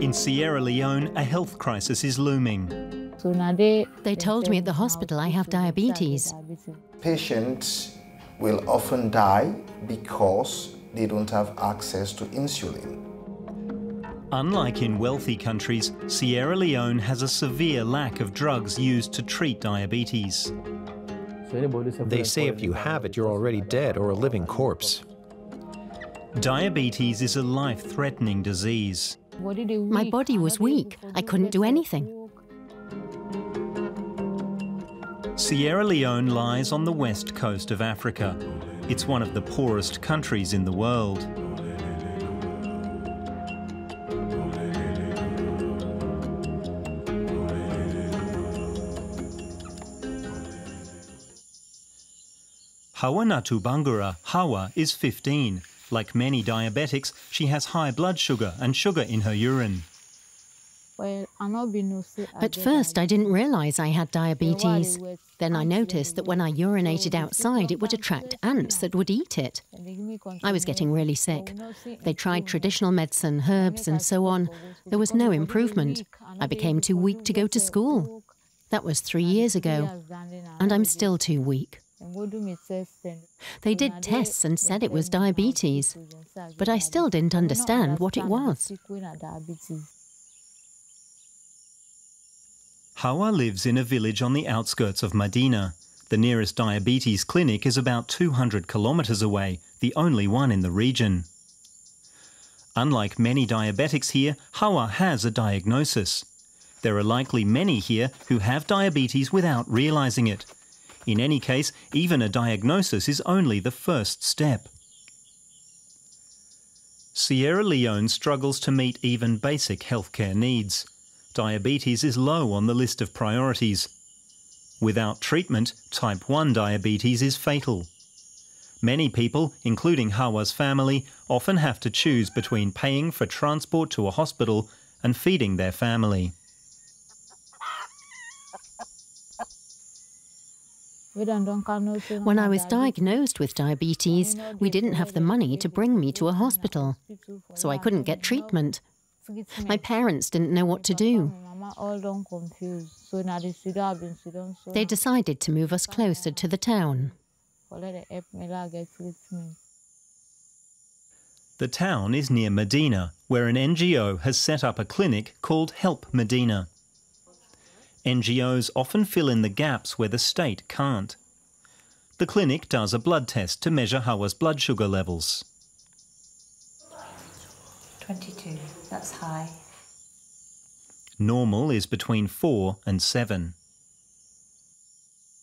In Sierra Leone, a health crisis is looming. They told me at the hospital I have diabetes. Patients will often die because they don't have access to insulin. Unlike in wealthy countries, Sierra Leone has a severe lack of drugs used to treat diabetes. They say if you have it, you're already dead or a living corpse. Diabetes is a life-threatening disease. My body was weak. I couldn't do anything. Sierra Leone lies on the west coast of Africa. It's one of the poorest countries in the world. Hawa Natubangura, Hawa, is 15. Like many diabetics, she has high blood sugar and sugar in her urine. At first, I didn't realize I had diabetes. Then I noticed that when I urinated outside, it would attract ants that would eat it. I was getting really sick. They tried traditional medicine, herbs, and so on. There was no improvement. I became too weak to go to school. That was three years ago, and I'm still too weak. They did tests and said it was diabetes, but I still didn't understand what it was. Hawa lives in a village on the outskirts of Madina. The nearest diabetes clinic is about 200 kilometres away, the only one in the region. Unlike many diabetics here, Hawa has a diagnosis. There are likely many here who have diabetes without realising it. In any case, even a diagnosis is only the first step. Sierra Leone struggles to meet even basic healthcare needs. Diabetes is low on the list of priorities. Without treatment, type 1 diabetes is fatal. Many people, including Hawa's family, often have to choose between paying for transport to a hospital and feeding their family. When I was diagnosed with diabetes, we didn't have the money to bring me to a hospital, so I couldn't get treatment. My parents didn't know what to do. They decided to move us closer to the town. The town is near Madina, where an NGO has set up a clinic called Help Madina. NGOs often fill in the gaps where the state can't. The clinic does a blood test to measure Hawa's blood sugar levels. 22, that's high. Normal is between 4 and 7.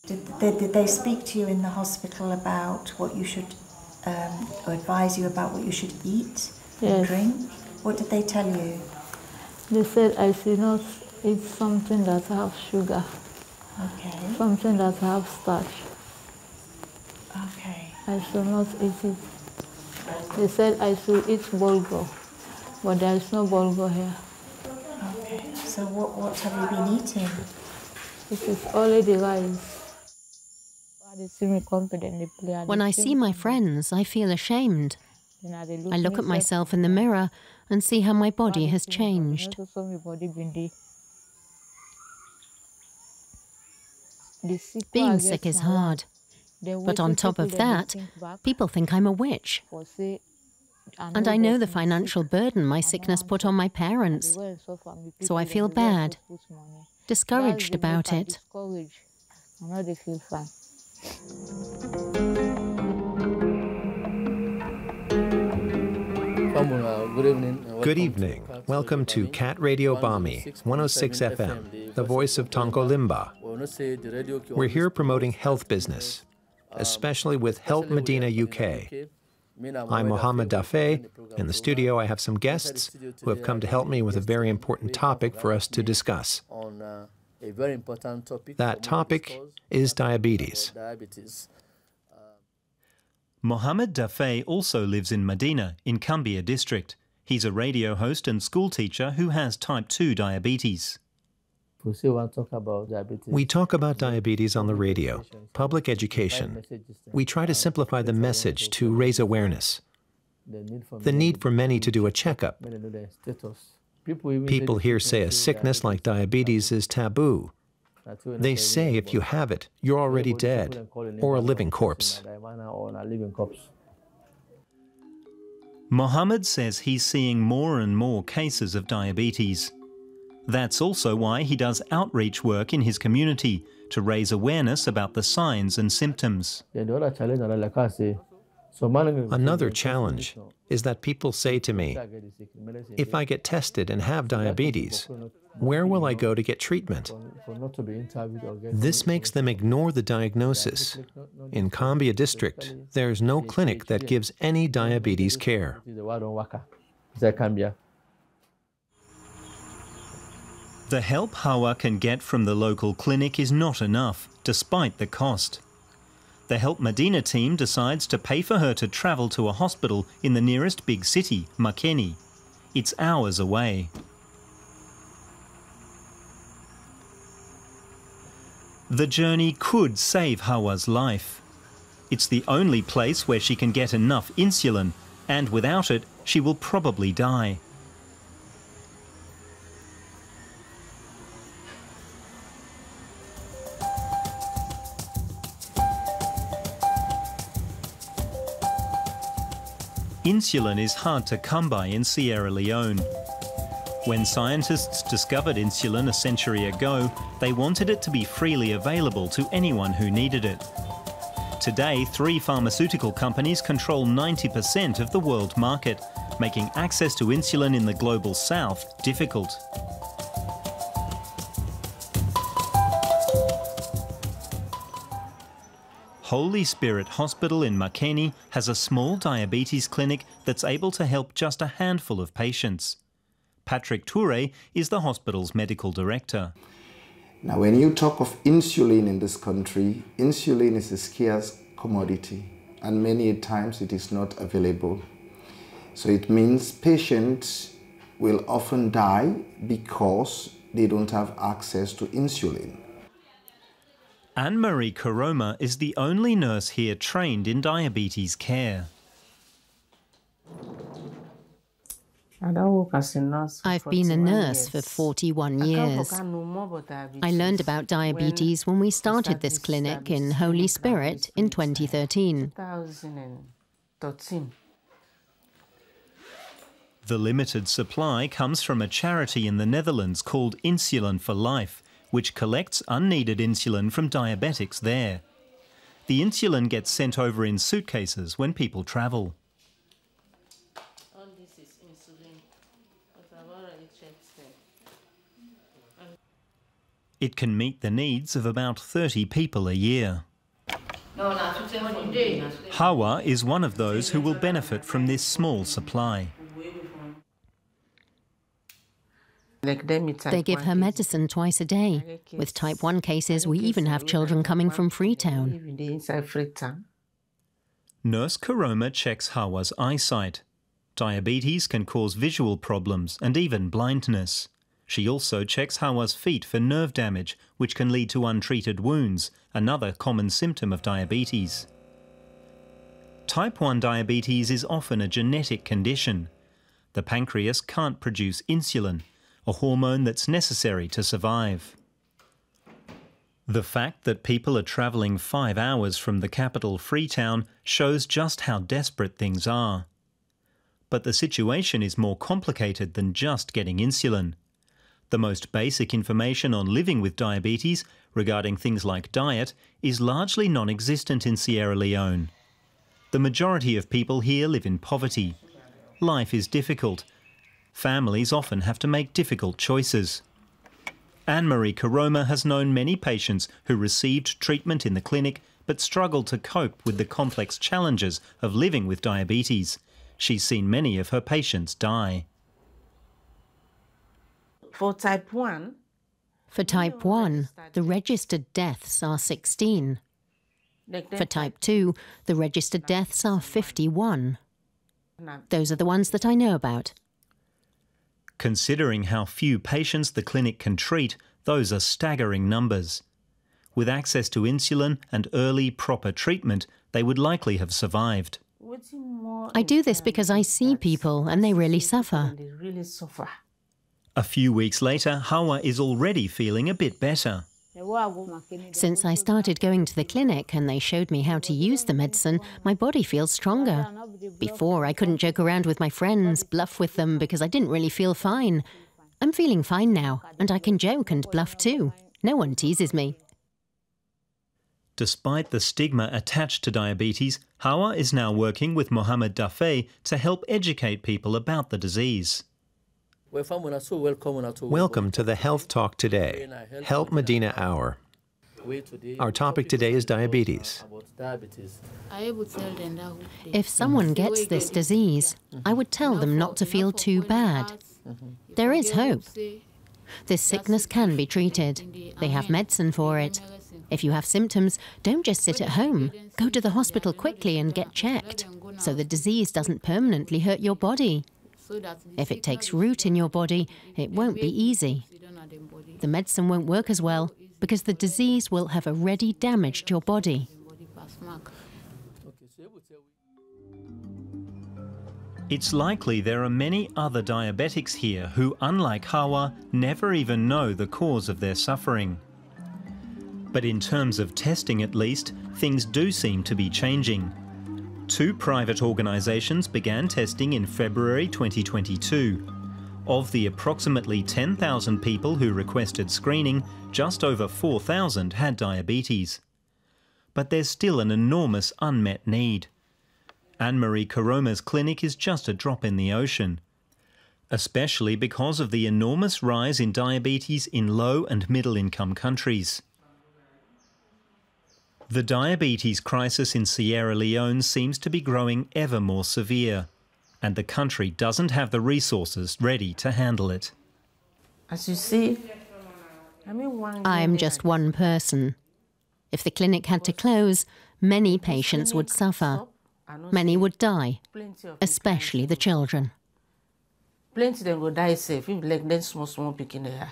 Did they, did they speak to you in the hospital about what you should, um, or advise you about what you should eat and Yes. drink? What did they tell you? They said I should not eat something that have sugar, Okay, something that have starch. okay. I should not eat it. They said I should eat bulgur, but there is no bulgur here. Okay, so what, what have you been eating? It is only the rice. They see me confidently play. and When I see my friends, I feel ashamed. I look at myself myself in the mirror and see how my body has changed. Also, so my body been dey. The sick wey I Being sick is hard. But on top of that, people think I'm a witch. And I know the financial burden my sickness put on my parents. the way suffer me, So I feel bad, also put money. discouraged about it. discouraged. I no dey feel fine. Good evening. Good evening. Welcome to Cat Radio Bami, 106 FM, the voice of Tonko Limba. We're here promoting health business, especially with Help Madina UK. I'm Mohammed Dafe. In the studio, I have some guests who have come to help me with a very important topic for us to discuss. That topic is diabetes. Mohammed Dafay also lives in Madina, in Kambia district. He's a radio host and school teacher who has type 2 diabetes. We still want to talk about diabetes. We talk about diabetes on the radio, public education. We try to simplify the message to raise awareness, the need for the need for many to do a checkup, many know the status. People here say a sickness like diabetes is taboo. They say if you have it, you're already dead or a living corpse. Mohammed says he's seeing more and more cases of diabetes. That's also why he does outreach work in his community to raise awareness about the signs and symptoms. Another challenge is that people say to me, if I get tested and have diabetes, where will I go to get treatment? This makes them ignore the diagnosis. In Kambia district, there's no clinic that gives any diabetes care. The help Hawa can get from the local clinic is not enough, despite the cost. The Help Madina team decides to pay for her to travel to a hospital in the nearest big city, Makeni. It's hours away. The journey could save Hawa's life. It's the only place where she can get enough insulin, and without it, she will probably die. Insulin is hard to come by in Sierra Leone. When scientists discovered insulin a century ago, they wanted it to be freely available to anyone who needed it. Today, three pharmaceutical companies control 90% of the world market, making access to insulin in the global south difficult. Holy Spirit Hospital in Makeni has a small diabetes clinic that's able to help just a handful of patients. Patrick Toure is the hospital's medical director. Now, when you talk of insulin in this country, insulin is a scarce commodity, and many times it is not available. So it means patients will often die because they don't have access to insulin. Anne Marie Karoma is the only nurse here trained in diabetes care. I've been a nurse for 41 years. I learned about diabetes when we started this clinic in Holy Spirit in 2013. The limited supply comes from a charity in the Netherlands called Insulin for Life, which collects unneeded insulin from diabetics there. The insulin gets sent over in suitcases when people travel. It can meet the needs of about 30 people a year. Hawa is one of those who will benefit from this small supply. They give her medicine twice a day. With type 1 cases, we even have children coming from Freetown. Nurse Karoma checks Hawa's eyesight. Diabetes can cause visual problems and even blindness. She also checks Hawa's feet for nerve damage, which can lead to untreated wounds, another common symptom of diabetes. Type 1 diabetes is often a genetic condition. The pancreas can't produce insulin, a hormone that's necessary to survive. The fact that people are travelling five hours from the capital, Freetown, shows just how desperate things are. But the situation is more complicated than just getting insulin. The most basic information on living with diabetes, regarding things like diet, is largely non existent in Sierra Leone. The majority of people here live in poverty. Life is difficult, families often have to make difficult choices. Anne Marie Karoma has known many patients who received treatment in the clinic but struggled to cope with the complex challenges of living with diabetes. She's seen many of her patients die. For type 1, For type 1, the registered deaths are 16. For type 2, the registered deaths are 51. Those are the ones that I know about. Considering how few patients the clinic can treat, those are staggering numbers. With access to insulin and early, proper treatment, they would likely have survived. I do this because I see people and they really suffer. They really suffer. A few weeks later, Hawa is already feeling a bit better. Since I started going to the clinic and they showed me how to use the medicine, my body feels stronger. Before, I couldn't joke around with my friends, bluff with them because I didn't really feel fine. I'm feeling fine now, and I can joke and bluff too. No one teases me. Despite the stigma attached to diabetes, Hawa is now working with Mohammed Dafe to help educate people about the disease. Welcome to the Health Talk today, Help Madina Hour. Our topic today is diabetes. If someone gets this disease, I would tell them not to feel too bad. There is hope. This sickness can be treated. They have medicine for it. If you have symptoms, don't just sit at home. Go to the hospital quickly and get checked so the disease doesn't permanently hurt your body. If it takes root in your body, it won't be easy. The medicine won't work as well because the disease will have already damaged your body. It's likely there are many other diabetics here who, unlike Hawa, never even know the cause of their suffering. But in terms of testing at least, things do seem to be changing. Two private organisations began testing in February 2022. Of the approximately 10,000 people who requested screening, just over 4,000 had diabetes. But there's still an enormous unmet need. Anne-Marie Karoma's clinic is just a drop in the ocean, especially because of the enormous rise in diabetes in low and middle income countries. The diabetes crisis in Sierra Leone seems to be growing ever more severe, and the country doesn't have the resources ready to handle it. As you see, I mean, one I'm just one person. If the clinic had to close, many patients would suffer. Many would die, especially the children. Plenty them go die safe if like them small small picking there.